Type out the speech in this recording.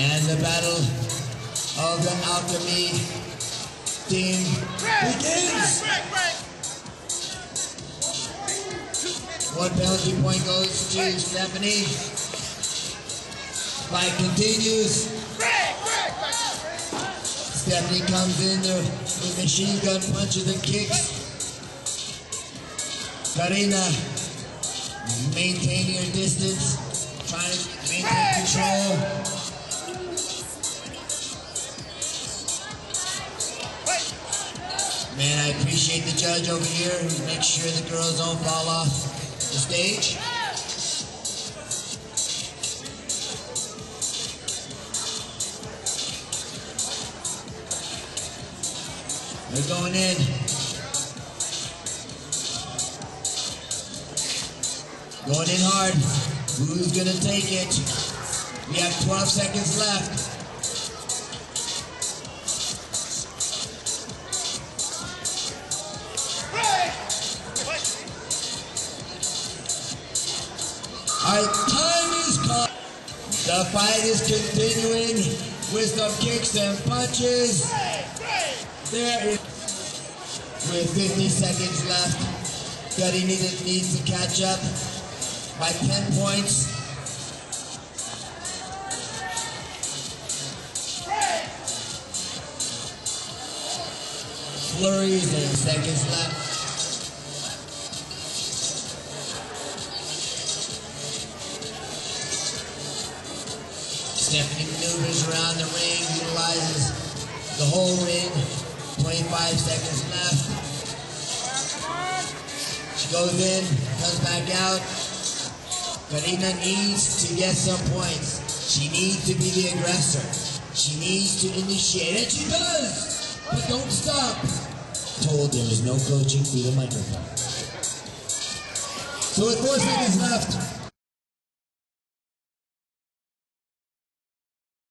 And the battle of the alchemy team begins. One penalty point goes to Stephanie. Fight continues. Stephanie comes in there with machine gun punches and kicks. Karina maintaining her distance, trying to maintain control. Man, I appreciate the judge over here who makes sure the girls don't fall off the stage. They're going in. Going in hard. Who's gonna take it? We have 12 seconds left. Our time is come. The fight is continuing with some kicks and punches. There is with 50 seconds left. Gutty needs, needs to catch up by 10 points. Flurries and seconds left. Stephanie maneuvers around the ring, utilizes the whole ring. 25 seconds left. She goes in, comes back out. Karina needs to get some points. She needs to be the aggressor. She needs to initiate, and she does! But don't stop. Told there is no coaching through the microphone. So with four seconds left,